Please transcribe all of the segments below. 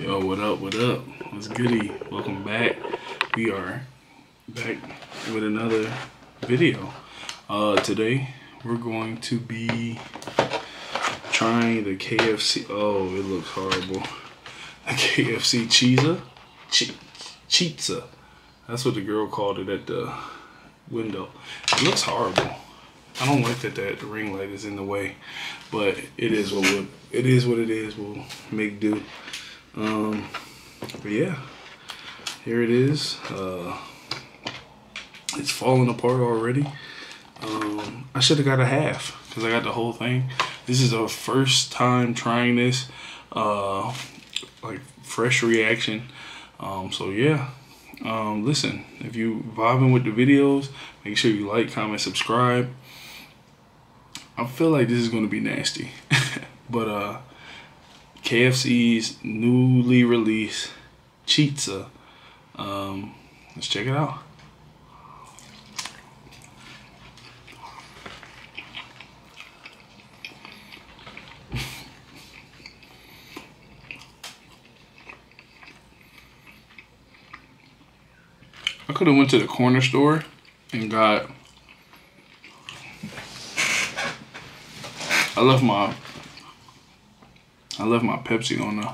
Yo, what up? What up? What's goody? Welcome back. We are back with another video. Uh, today we're going to be trying the KFC. Oh, it looks horrible. The KFC cheesa, che cheetza. That's what the girl called it at the window. It looks horrible. I don't like that that ring light is in the way, but it is what it is what it is. We'll make do. Um, but yeah, here it is. Uh, it's falling apart already. Um, I should have got a half because I got the whole thing. This is our first time trying this, uh, like fresh reaction. Um, so yeah, um, listen, if you vibing with the videos, make sure you like, comment, subscribe. I feel like this is going to be nasty, but uh, KFC's newly released Cheetza. Um, let's check it out. I could have went to the corner store and got I left my I left my Pepsi on the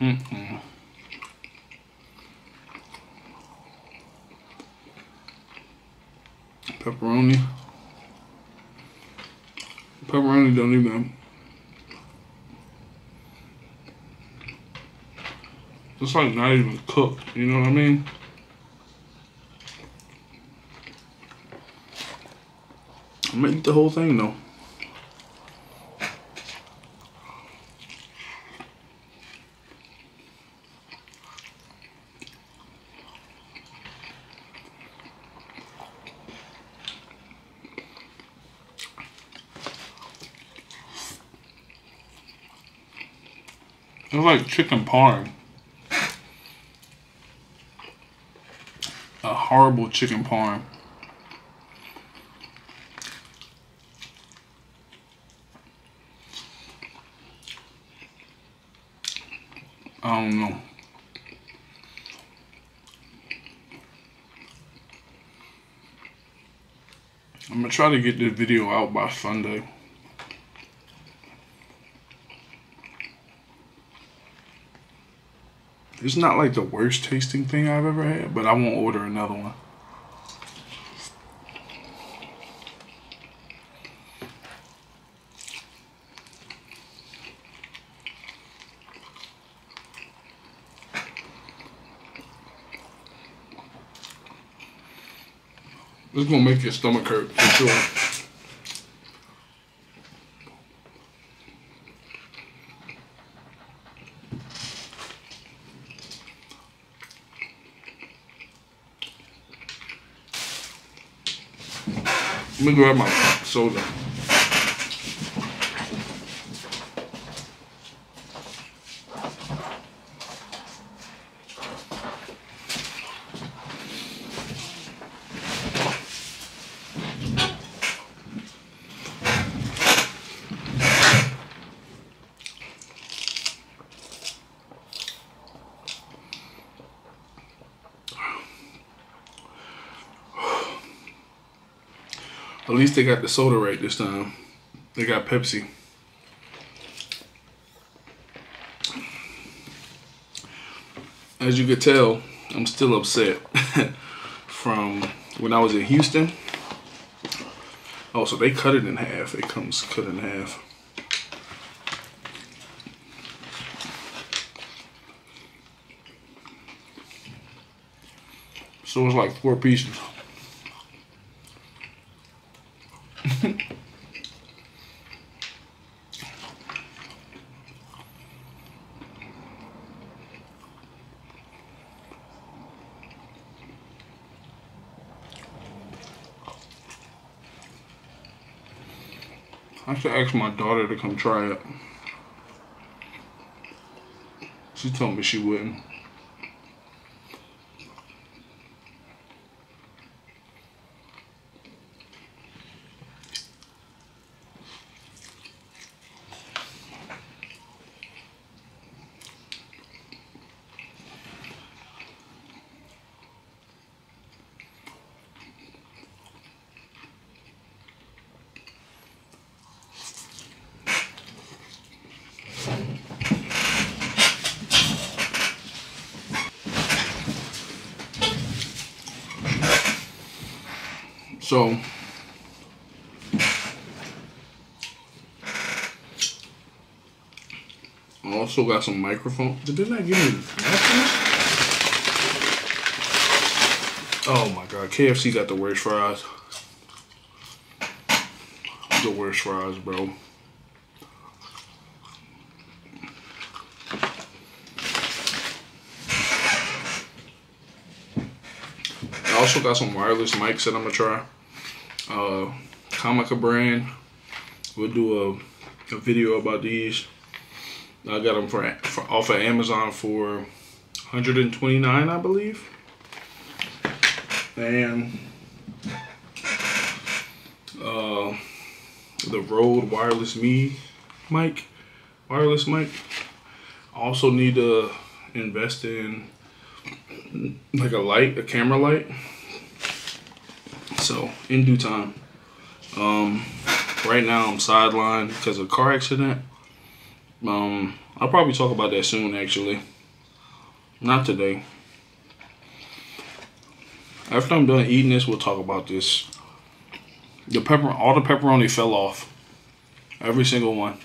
Mm-mm. Pepperoni. Pepperoni don't even. It's like not even cooked, you know what I mean? I'm gonna eat the whole thing though. It's like chicken parm. A horrible chicken parm. I don't know. I'm gonna try to get this video out by Sunday. It's not like the worst tasting thing I've ever had, but I won't order another one. It's gonna make your stomach hurt for sure. Let me grab my soda. At least they got the soda right this time. They got Pepsi. As you could tell, I'm still upset from when I was in Houston. Oh, so they cut it in half. It comes cut in half. So it's like four pieces. I should ask my daughter to come try it. She told me she wouldn't. So I also got some microphone. Did they not give me napkins? Oh my god, KFC got the worst fries. The worst fries, bro. I also got some wireless mics that I'm gonna try. Uh, Comica brand. We'll do a, a video about these. I got them for, for off of Amazon for 129, I believe. And uh, the Rode Wireless Me mic, wireless mic. I also need to invest in like a light, a camera light. So in due time. Um, right now I'm sidelined because of a car accident. Um, I'll probably talk about that soon actually. Not today. After I'm done eating this, we'll talk about this. The pepper, all the pepperoni fell off. Every single one.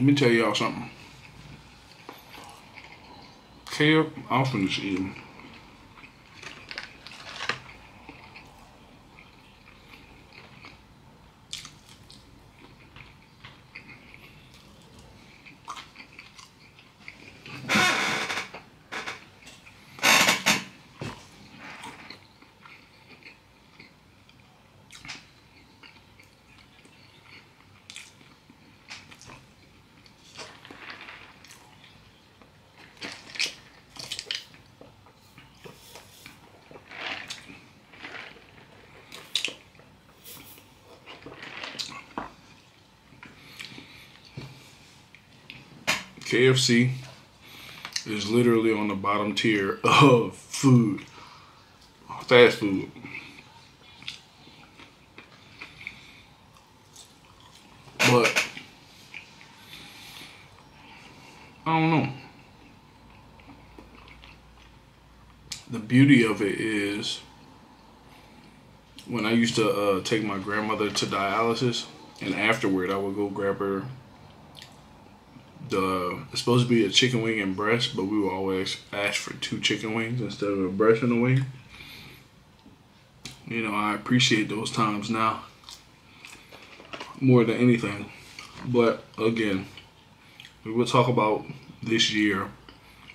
Let me tell y'all something. KF, I'll finish eating. KFC is literally on the bottom tier of food, fast food. But I don't know. The beauty of it is when I used to uh, take my grandmother to dialysis, and afterward I would go grab her the uh, it's supposed to be a chicken wing and breast, but we will always ask for two chicken wings instead of a breast and a wing. You know, I appreciate those times now more than anything. But again, we will talk about this year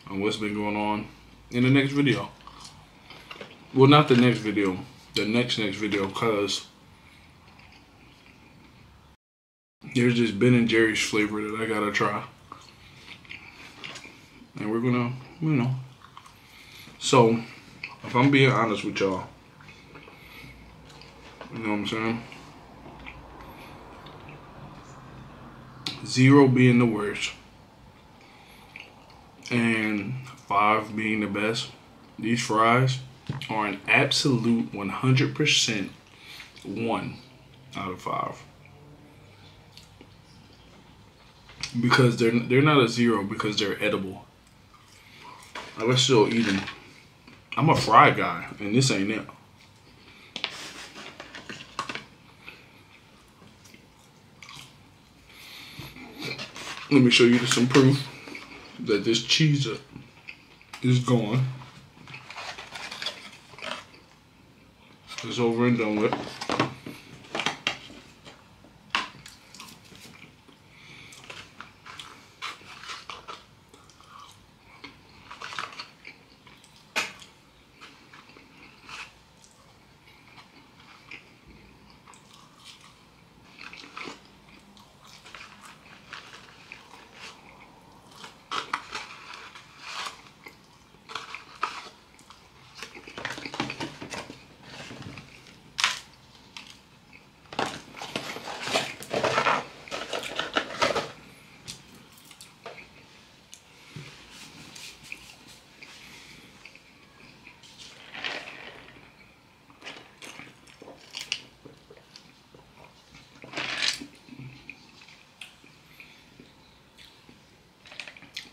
and what's been going on in the next video. Well, not the next video, the next next video, cause there's this Ben and Jerry's flavor that I gotta try and we're gonna, you know. So, if I'm being honest with y'all, you know what I'm saying? Zero being the worst, and five being the best. These fries are an absolute 100% one out of five. Because they're they're not a zero because they're edible. I was still eating. I'm a fry guy, and this ain't it. Let me show you some proof that this cheese is gone. It's over and done with.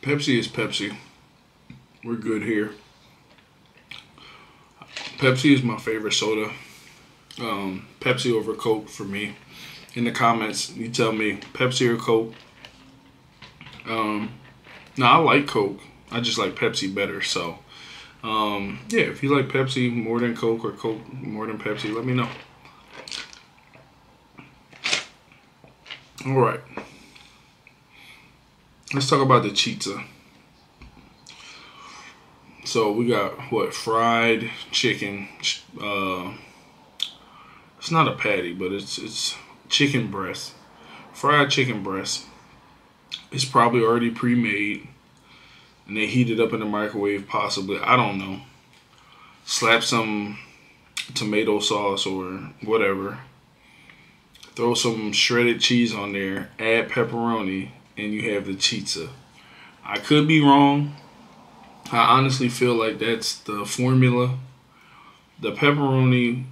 Pepsi is Pepsi. We're good here. Pepsi is my favorite soda. Um, Pepsi over Coke for me. In the comments, you tell me Pepsi or Coke. Um, now I like Coke. I just like Pepsi better. So, um, yeah, if you like Pepsi more than Coke or Coke more than Pepsi, let me know. All right. Let's talk about the chizza. So we got what fried chicken. Uh, it's not a patty, but it's it's chicken breast, fried chicken breast. It's probably already pre-made, and they heat it up in the microwave. Possibly, I don't know. Slap some tomato sauce or whatever. Throw some shredded cheese on there. Add pepperoni, and you have the chizza. I could be wrong. I honestly feel like that's the formula. The pepperoni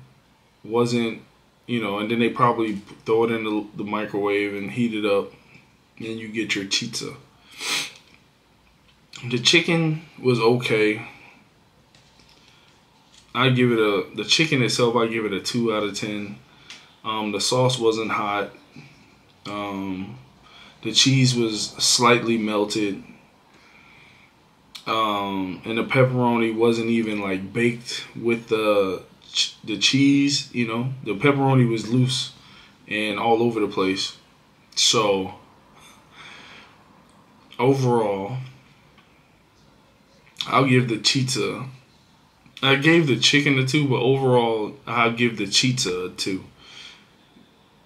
wasn't, you know, and then they probably throw it in the, the microwave and heat it up, and you get your chizza. The chicken was okay. I give it a the chicken itself. I give it a two out of ten. Um, the sauce wasn't hot. Um, the cheese was slightly melted. Um, and the pepperoni wasn't even like baked with the the cheese. You know, the pepperoni was loose and all over the place. So overall, I'll give the cheetah. I gave the chicken a two, but overall, I'll give the cheetah a two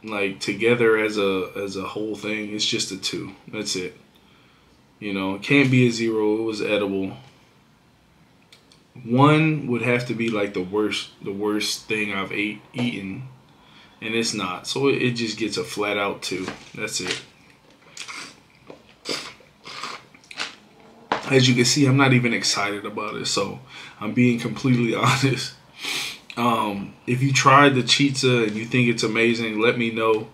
like together as a as a whole thing, it's just a two. That's it. You know, it can't be a zero. It was edible. One would have to be like the worst the worst thing I've ate eaten, and it's not. So it, it just gets a flat out two. That's it. As you can see, I'm not even excited about it. So I'm being completely honest. Um, if you tried the chizza and you think it's amazing, let me know.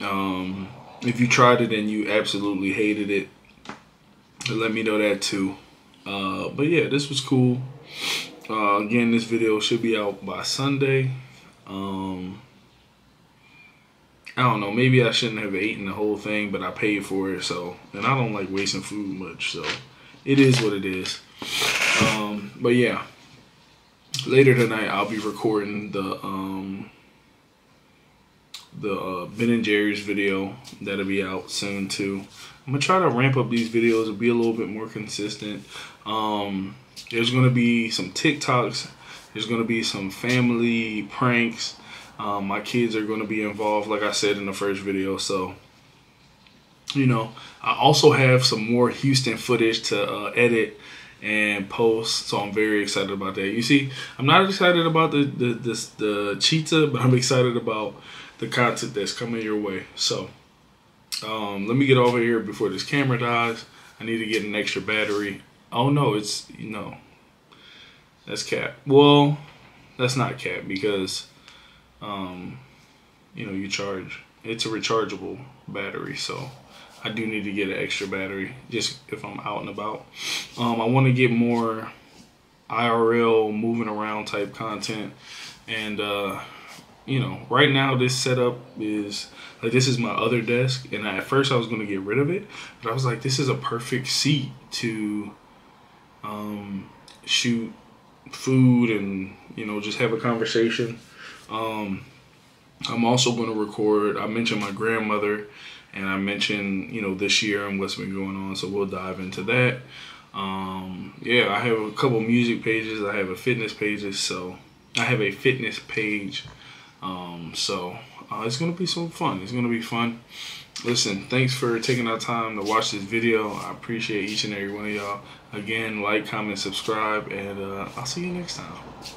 Um, if you tried it and you absolutely hated it, let me know that too. Uh, but yeah, this was cool. Uh, again, this video should be out by Sunday. Um, I don't know. Maybe I shouldn't have eaten the whole thing, but I paid for it. So, and I don't like wasting food much. So, it is what it is. Um, but yeah later tonight I'll be recording the um the uh, Ben and Jerry's video that'll be out soon too. I'm gonna try to ramp up these videos and be a little bit more consistent. Um, there's gonna be some TikToks. There's gonna be some family pranks. Um, my kids are gonna be involved, like I said in the first video. So, you know, I also have some more Houston footage to uh, edit and post. So I'm very excited about that. You see, I'm not excited about the the this, the chizza, but I'm excited about the content that's coming your way. So um, let me get over here before this camera dies. I need to get an extra battery. Oh no, it's know that's cap. Well, that's not cap because um, you know you charge. It's a rechargeable battery, so I do need to get an extra battery just if I'm out and about. Um, I want to get more IRL moving around type content. And, uh, you know, right now this setup is like this is my other desk. And at first I was going to get rid of it. But I was like, this is a perfect seat to um, shoot food and, you know, just have a conversation. Um, I'm also going to record, I mentioned my grandmother and I mentioned, you know, this year and what's been going on. So we'll dive into that. Um, yeah, I have a couple music pages. I have a fitness pages. So I have a fitness page. Um, so uh, it's gonna be so fun. It's gonna be fun. Listen, thanks for taking our time to watch this video. I appreciate each and every one of y'all. Again, like, comment, subscribe, and uh, I'll see you next time.